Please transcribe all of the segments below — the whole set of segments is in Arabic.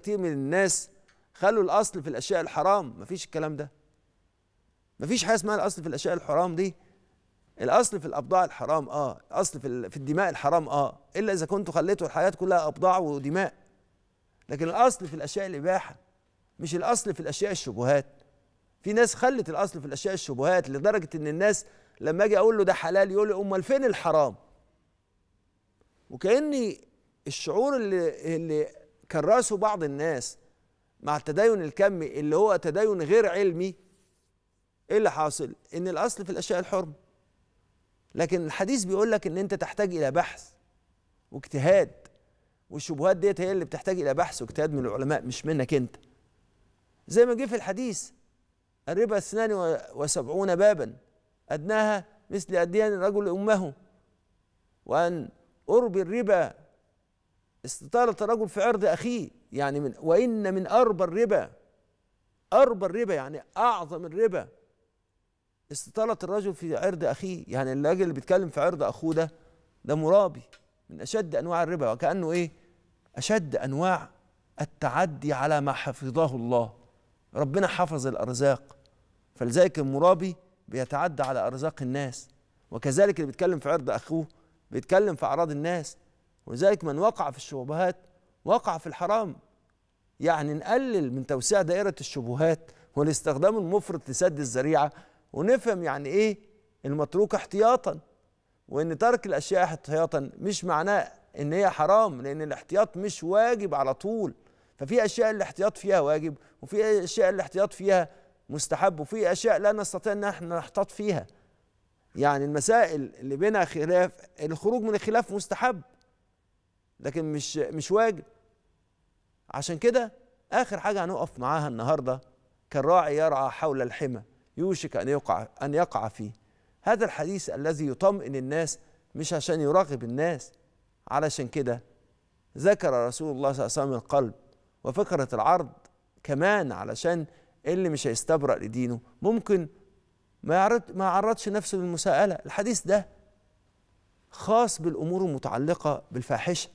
كتير من الناس خلوا الأصل في الأشياء الحرام. مفيش الكلام ده. مفيش حاجة اسمها الأصل في الأشياء الحرام دي. الأصل في الأبضاع الحرام آه. الأصل في في الدماء الحرام آه. إلا إذا كنتوا خليتوا الحياة كلها أبضاع ودماء. لكن الأصل في الأشياء الإباحة مش الأصل في الأشياء الشبهات. في ناس خلت الأصل في الأشياء الشبهات لدرجة إن الناس لما أجي أقول له ده حلال يقول لي أمال فين الحرام؟ وكأني الشعور اللي اللي كرسه بعض الناس مع التدين الكمي اللي هو تدين غير علمي إيه اللي حاصل؟ إن الأصل في الأشياء الحرم. لكن الحديث بيقول لك إن أنت تحتاج إلى بحث واجتهاد والشبهات ديت هي اللي بتحتاج إلى بحث واجتهاد من العلماء مش منك أنت. زي ما جه في الحديث الربا اثنان وسبعون بابا أدناها مثل أديان الرجل أمه. وأن أربي الربا استطالة الرجل في عرض أخيه. يعني من وإن من أربى الربا أربى الربا يعني أعظم الربا استطالة الرجل في عرض أخيه. يعني الراجل اللي بيتكلم في عرض أخوه ده ده مرابي من أشد أنواع الربا. وكأنه إيه؟ أشد أنواع التعدي على ما حفظه الله. ربنا حفظ الأرزاق. فلذلك المرابي بيتعدى على أرزاق الناس. وكذلك اللي بيتكلم في عرض أخوه بيتكلم في أعراض الناس. ولذلك من وقع في الشبهات وقع في الحرام. يعني نقلل من توسيع دائرة الشبهات والاستخدام المفرط لسد الذريعة ونفهم يعني إيه المتروك احتياطا وإن ترك الأشياء احتياطا مش معناه إن هي حرام لأن الاحتياط مش واجب على طول. ففي أشياء الاحتياط فيها واجب وفي أشياء الاحتياط فيها مستحب وفي أشياء لا نستطيع إن إحنا نحتاط فيها. يعني المسائل اللي بينها خلاف الخروج من الخلاف مستحب. لكن مش مش واجب. عشان كده آخر حاجة هنقف معاها النهارده كالراعي يرعى حول الحمى يوشك أن يقع أن يقع فيه. هذا الحديث الذي يطمئن الناس مش عشان يراقب الناس. علشان كده ذكر رسول الله صلى الله عليه وسلم القلب وفكرة العرض كمان علشان اللي مش هيستبرأ لدينه. ممكن ما يعرض ما يعرضش نفسه للمساءلة. الحديث ده خاص بالأمور المتعلقة بالفاحشة.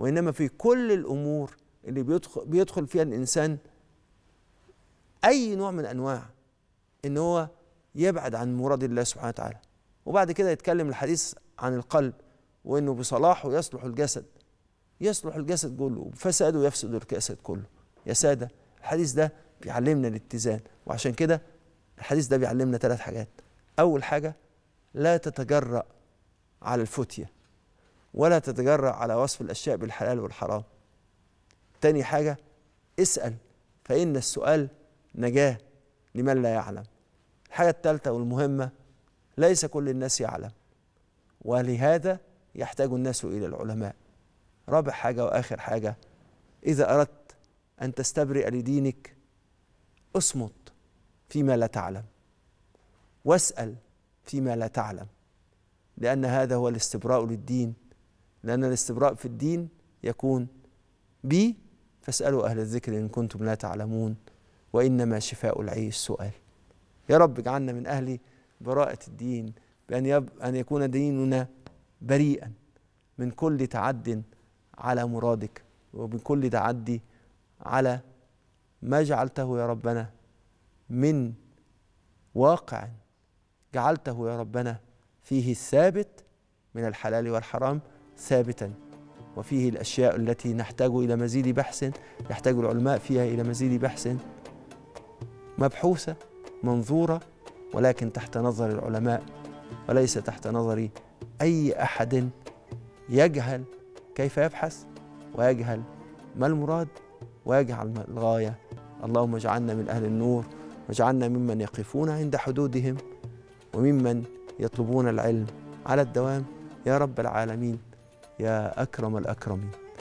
وإنما في كل الأمور اللي بيدخل, بيدخل فيها الإنسان أي نوع من أنواع إن هو يبعد عن مراد الله سبحانه وتعالى. وبعد كده يتكلم الحديث عن القلب وإنه بصلاحه يصلح الجسد يصلح الجسد كله وبفساده يفسد الجسد كله. يا سادة الحديث ده بيعلمنا الاتزان وعشان كده الحديث ده بيعلمنا ثلاث حاجات. أول حاجة لا تتجرأ على الفتية. ولا تتجرأ على وصف الأشياء بالحلال والحرام. تاني حاجة اسأل فإن السؤال نجاة لمن لا يعلم. الحاجة الثالثة والمهمة ليس كل الناس يعلم ولهذا يحتاج الناس إلى العلماء. رابع حاجة وآخر حاجة إذا أردت أن تستبرئ لدينك أصمت فيما لا تعلم. واسأل فيما لا تعلم لأن هذا هو الاستبراء للدين. لأن الاستبراء في الدين يكون بي فاسألوا أهل الذكر إن كنتم لا تعلمون وإنما شفاء العي السؤال يا رب اجعلنا من أهل براءة الدين بأن يب أن يكون ديننا بريئا من كل تعد على مرادك ومن كل تعدي على ما جعلته يا ربنا من واقع جعلته يا ربنا فيه الثابت من الحلال والحرام. ثابتا. وفيه الأشياء التي نحتاج إلى مزيد بحث يحتاج العلماء فيها إلى مزيد بحث مبحوثة منظورة ولكن تحت نظر العلماء وليس تحت نظر أي أحد يجهل كيف يبحث ويجهل ما المراد ويجعل الغاية. اللهم اجعلنا من أهل النور واجعلنا ممن يقفون عند حدودهم وممن يطلبون العلم على الدوام. يا رب العالمين. يا أكرم الأكرمين.